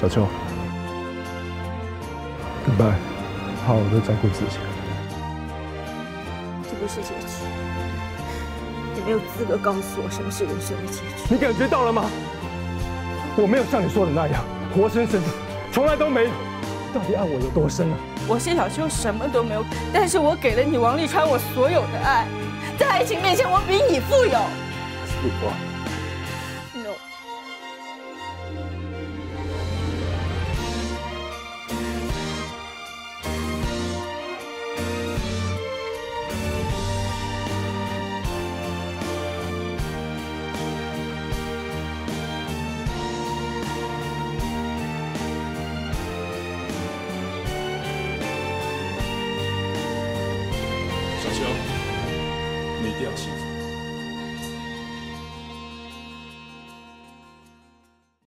小秋，Goodbye，好好的照顾自己。这不是结局，你没有资格告诉我什么是人生的结局。你感觉到了吗？我没有像你说的那样活生生的，从来都没有。到底爱我有多深啊？我谢小秋什么都没有，但是我给了你王沥川我所有的爱，在爱情面前我比你富有。小秋，你一定要幸福。